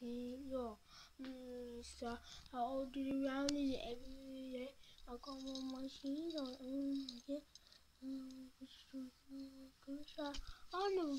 yo. Mm, so I you round it every day. I come on my machine on mm, yeah. Mm, I know